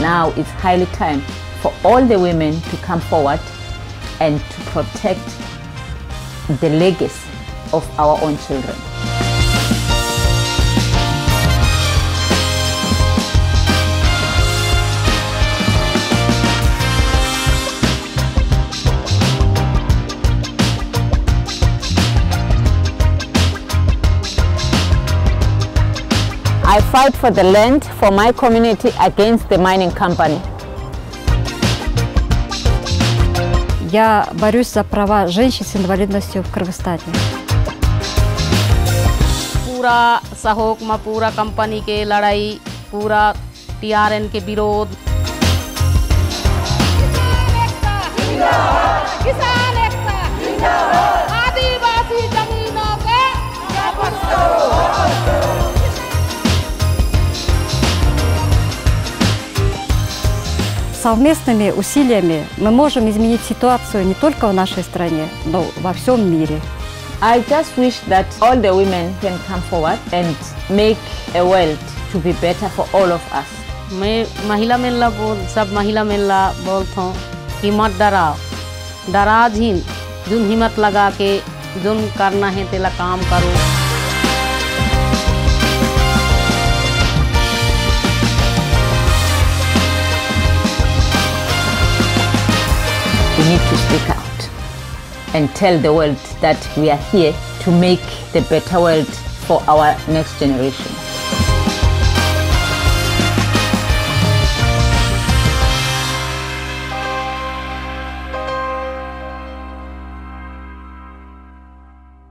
Now it's highly time for all the women to come forward and to protect the legacy of our own children. I fight for the land for my community against the mining company. Я борюсь за права женщин с инвалидностью в Кыргызстане. पूरा सहयोग में पूरा company के लड़ाई पूरा TRN के विरोध Совместными усилиями мы можем изменить ситуацию не только в нашей стране, но во всем мире. I just wish that all the women can come forward and make a world to be better for all of us. मैं महिला मेला बोल सब महिला मेला बोलता हूँ कि मत डराओ डरा झीन जुन हिम्मत लगा के जुन करना है तेला काम करो need to speak out and tell the world that we are here to make the better world for our next generation.